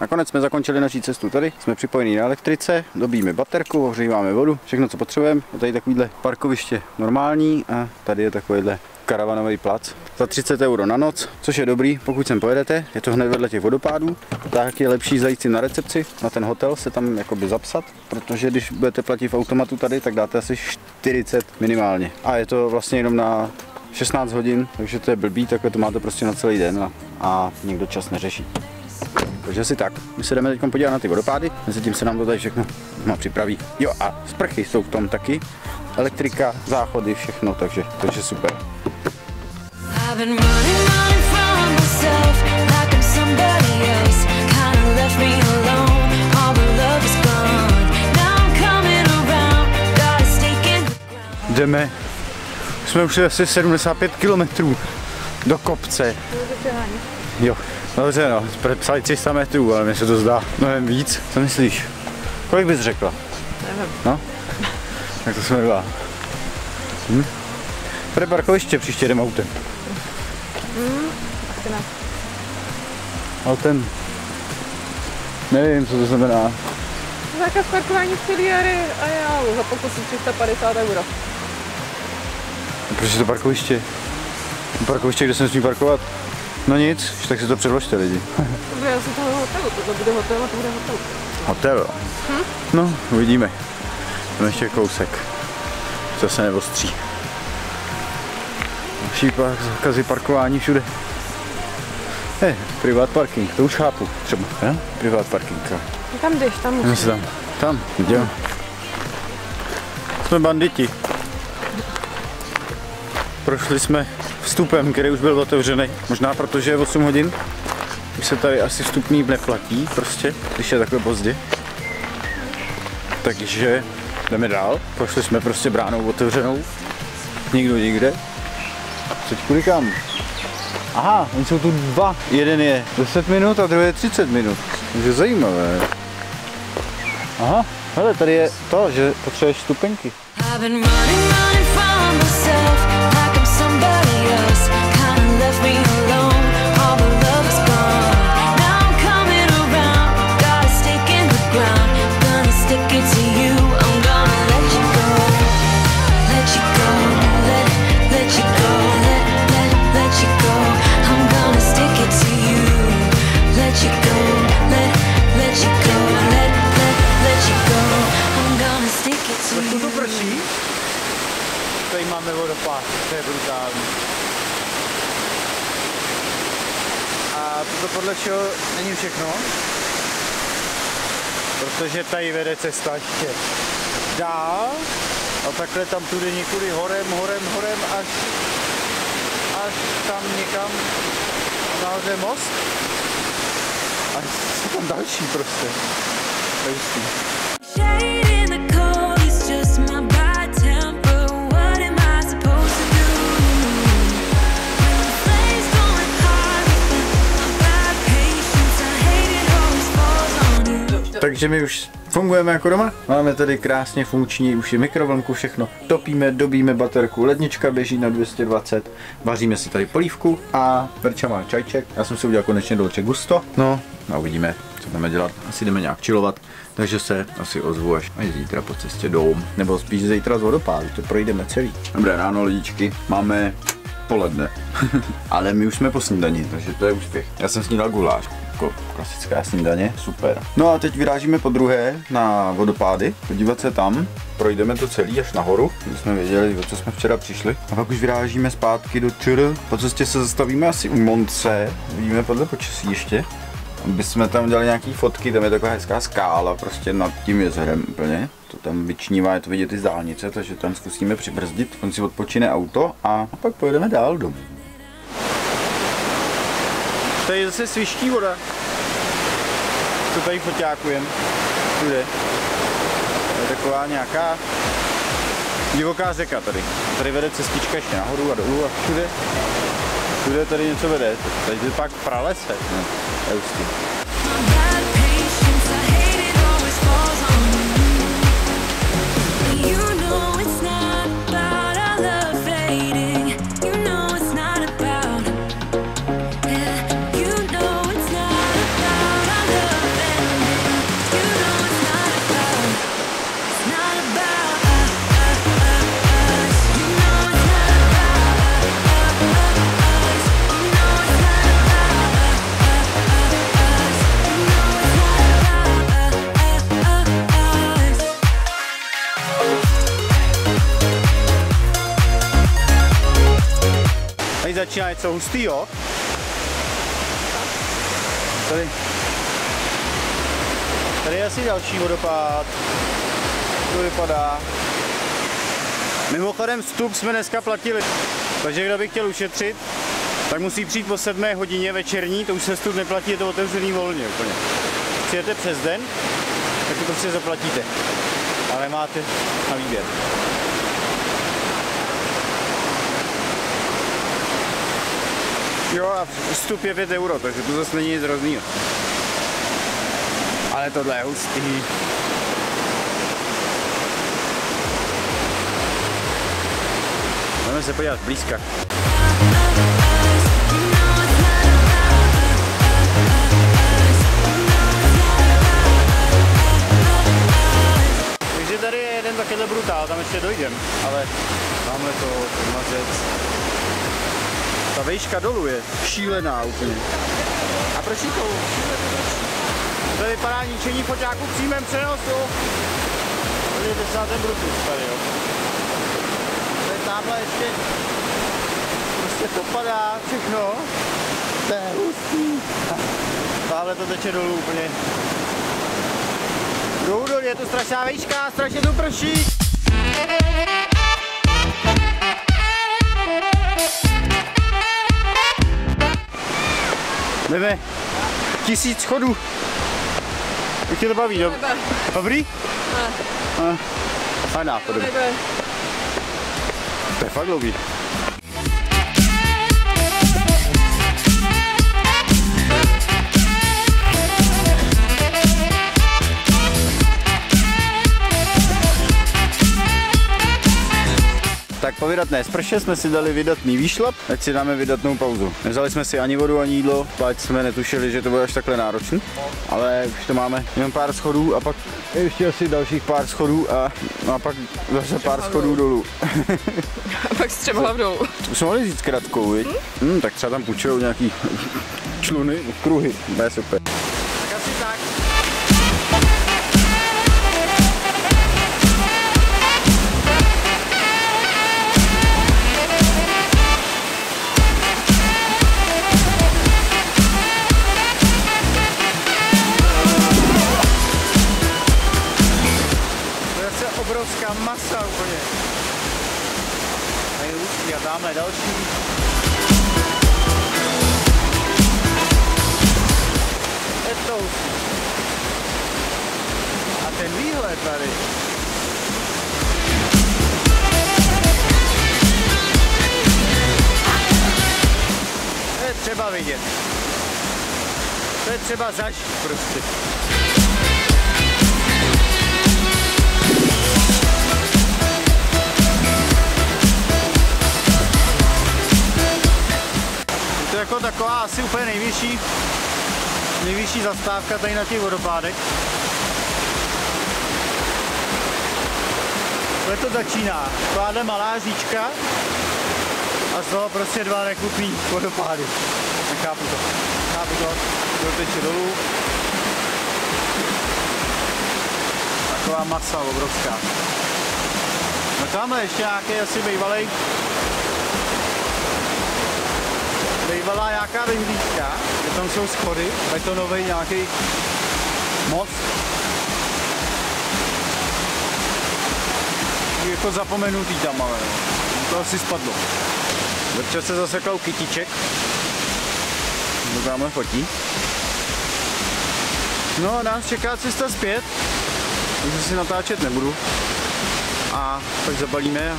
Nakonec jsme zakončili naší cestu tady, jsme připojení na elektrice, dobíme baterku, ohříváme vodu, všechno co potřebujeme. Je tady takovýhle parkoviště normální a tady je takovýhle karavanový plac za 30 euro na noc, což je dobrý, pokud sem pojedete, je to hned vedle těch vodopádů, tak je lepší zajít si na recepci, na ten hotel se tam jakoby zapsat, protože když budete platit v automatu tady, tak dáte asi 40 minimálně. A je to vlastně jenom na 16 hodin, takže to je blbý, takhle to máte prostě na celý den a, a nikdo čas neřeší. Takže si tak, my se jdeme teď podívat na ty vodopády, mezi tím se nám to tady všechno no, připraví. Jo a sprchy jsou v tom taky, elektrika, záchody, všechno, takže, takže super. I've been running, running from myself like I'm somebody else. Kinda left me alone. Jdeme, jsme už asi 75 kilometrů do kopce. Jo, dobře no, psali 300 metrů, ale mně se to zdá mnohem víc. Co myslíš? Kolik bys řekla? Nevím. No? Tak to jsme dva. Hm? Bude parkoviště, příště jdeme autem. Asi ne. Autem. Nevím, co to znamená. Zákaz parkování v celé jary a já za pokusu 350 euro. Proč je to parkoviště? Parkoviště, kde se nesmí parkovat? No nic, tak si to předložte lidi. To bude asi toho hotelu, tohle bude hotel a to bude hotel. Hotel. No, uvidíme. Tam ještě kousek. To se neostří. Další pak zákazy parkování všude. Hej, privát parking, to už chápu. Třeba, ne? Privát parking. jo. Kam jdeš? Tam musíš. tam. Tam, jdeme. Jsme banditi. Prošli jsme vstupem, který už byl otevřený. Možná protože je 8 hodin. Už se tady asi vstupní neplatí, prostě, když je takhle pozdě. Takže jdeme dál. Prošli jsme prostě bránou otevřenou. Nikdo nikde. Teď kudy kam? Aha, oni jsou tu dva. Jeden je 10 minut a druhý je 30 minut. Takže zajímavé. Aha, hele, tady je to, že potřebuješ stupenky. I've been running, Máme vodopád, to je brutální. A toto podle čeho není všechno, protože tady vede cesta ještě dál a takhle tam tudy někudy horem, horem, horem až, až tam někam nahoře most. A jsou tam další prostě. To Takže my už fungujeme jako doma. Máme tady krásně funkční už je mikrovlnku, všechno. Topíme, dobíme baterku, lednička běží na 220, vaříme si tady polívku a Verča má čajček. Já jsem si udělal konečně dolče gusto. No a uvidíme, co budeme dělat. Asi jdeme nějak chillovat, takže se asi ozvu až, až zítra po cestě domů. Nebo spíš zítra z vodopádu, to projdeme celý. Dobré ráno lidičky, máme poledne. Ale my už jsme po snídani, takže to je úspěch. Já jsem snídal guláš, jako klasická snídaně, super. No a teď vyrážíme po druhé na vodopády, podívat se tam. Projdeme to celý až nahoru, aby jsme věděli, o co jsme včera přišli. A pak už vyrážíme zpátky do Čr. Po cestě se zastavíme asi u Monce, víme podle počasí ještě. Aby jsme tam udělali nějaký fotky, tam je taková hezká skála prostě nad tím jezerem úplně. To tam vyčnívá, je to vidět i z dálnice, takže tam zkusíme přibrzdit, on si odpočine auto a pak pojedeme dál domů. Tady zase sviští voda. Co tady foťákujem. Tude. Je taková nějaká divoká řeka tady. Tady vede cestička ještě nahoru a dolů a všude. Všude tady něco vede. Tady je pak pralese. No, něco hustýho. Tady. Tady je asi další vodopád. To vypadá. Mimochodem vstup jsme dneska platili. Takže kdo by chtěl ušetřit, tak musí přijít po 7 hodině večerní, to už se vstup neplatí, je to otevřený volně úplně. Přijete přes den, tak to prostě zaplatíte. Ale máte na výběr. Jo a vstup je 5 euro, takže to zase není nic hroznýho. Ale tohle je hustý. Jdeme se podívat blízka. Takže tady je jeden takovýhle brutál, tam ještě dojdem, ale tamhle to mazec. Ta vejška dolů je šílená úplně. A proč to? To vypadá ničení foťáků v přímém přenosu. Se na ten Brutus tady, jo. Tady tamhle ještě prostě to padá všechno. To je hustý. Tamhle to teče dolů úplně. Do údolí je tu strašná výška, strašně tu prší. Jdeme. Tisíc schodů. Jak tě to baví, do... Nebe. Dobrý? Ne. Nápad. dobrý. Nebe. To je fakt dlouhý. Po vydatné sprše jsme si dali vydatný výšlap, ať si dáme vydatnou pauzu. Nevzali jsme si ani vodu, ani jídlo, páč jsme netušili, že to bude až takhle náročný, ale už to máme jenom pár schodů a pak ještě asi dalších pár schodů a, a pak zase pár schodů dolů. A pak střemala dolů. To jsme mohli říct kratkou, viď? Hmm, tak třeba tam půjčujou nějaký čluny, kruhy, bude super. Další. A ten výhled tady. To je třeba vidět. To je třeba zažít prostě. Jako taková asi úplně nejvyšší, nejvyšší zastávka tady na těch vodopádech. Tohle to začíná. Takováhle malá říčka a z toho prostě dva nechutný vodopády. Nechápu to. Nechápu to. To teče dolů. Taková masa obrovská. No tamhle ještě nějaký asi bývalej bývalá nějaká vyhlídka, kde tam jsou schody, betonový nějaký most. Je to zapomenutý tam, ale to asi spadlo. Vrčo se zasekal kytíček. To fotí. No a nás čeká cesta zpět, takže si natáčet nebudu. A pak zabalíme a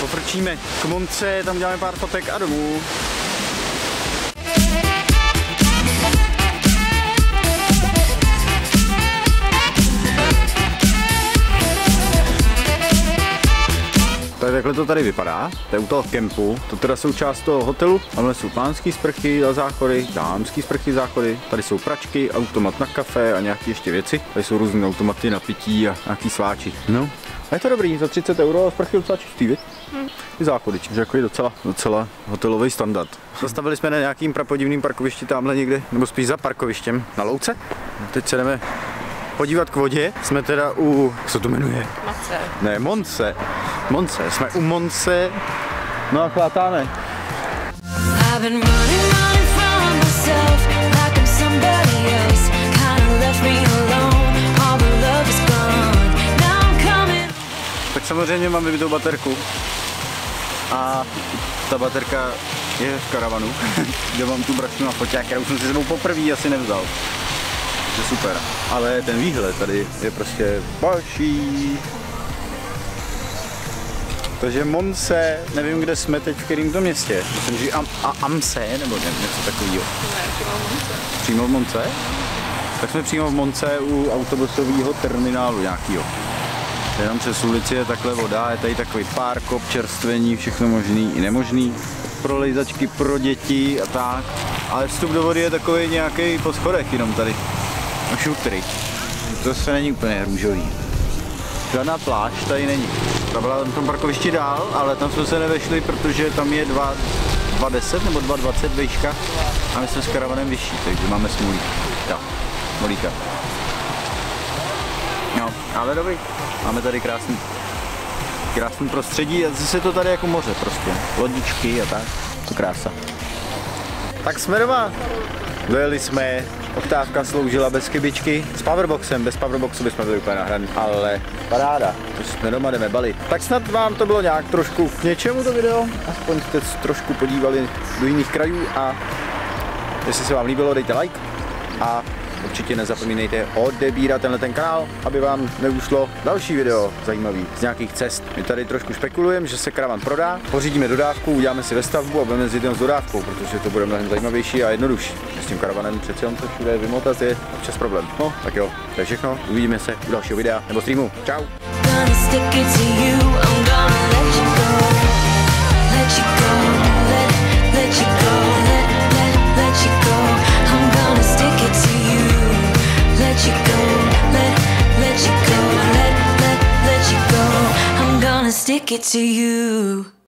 pofrčíme k Monce, tam děláme pár fotek a domů. Takhle to tady vypadá, to je u toho kempu, to teda součást toho hotelu, tamhle jsou pánský sprchy a záchody, dámský sprchy záchody, tady jsou pračky, automat na kafe a nějaké ještě věci, tady jsou různé automaty na pití a nějaký sváči. No, a je to dobrý, za 30 euro a sprchy docela čistý, viď? Ty záchody, čiže jako je docela, docela hotelový standard. Zastavili jsme na nějakým prapodivným parkovišti tamhle někde, nebo spíš za parkovištěm na louce. Teď se jdeme podívat k vodě, jsme teda u, jak se to jmenuje? Mace. Ne, Monce. Monce. Jsme u Monce. No a chlátáme. I've been running, running from myself like I'm somebody else. Kinda left me alone. All the love is gone. Now I'm coming. Tak samozřejmě mám vybitou baterku. A ta baterka je v karavanu, kde mám tu brašnu a foťák, kterou jsem si sebou poprvé asi nevzal. Je super. Ale ten výhled tady je prostě boží. Takže Monse, nevím, kde jsme teď, v kterém to městě. Myslím, že Am, a, Amse, nebo ne, něco takového. Ne, přímo v Monce. Přímo v Monce? Tak jsme přímo v Monce u autobusového terminálu nějakého. Jenom přes ulici je takhle voda, je tady takový park, občerstvení, všechno možný i nemožný. Prolejzačky pro děti a tak. Ale vstup do vody je takový nějaký po schodech jenom tady. No šutry. To se není úplně růžový. Žádná pláž tady není. Ta byla na tom parkovišti dál, ale tam jsme se nevešli, protože tam je 2, 2,10 nebo 2,20 výška a my jsme s karavanem vyšší, takže máme smůlí. Jo, smolíka. No, ale dobrý. Máme tady krásný, krásný prostředí a zase je to tady jako moře prostě. Lodičky a tak. To krása. Tak jsme doma. Dojeli jsme, oktávka sloužila bez chybičky. S powerboxem, bez powerboxu bychom byli úplně nahraný, ale paráda. To jsme doma, jdeme balit. Tak snad vám to bylo nějak trošku k něčemu to video. Aspoň jste trošku podívali do jiných krajů a jestli se vám líbilo, dejte like a určitě nezapomeňte odebírat tenhle ten kanál, aby vám neušlo další video zajímavý z nějakých cest. My tady trošku spekulujeme, že se karavan prodá, pořídíme dodávku, uděláme si ve stavbu a budeme jen s dodávkou, protože to bude mnohem zajímavější a jednodušší. S tím karavanem přeci jenom to všude vymotat je občas problém. No, tak jo, to je všechno, uvidíme se u dalšího videa nebo streamu. Čau! Let you go. You go. Let, let you go. Let, let, let you go. I'm gonna stick it to you.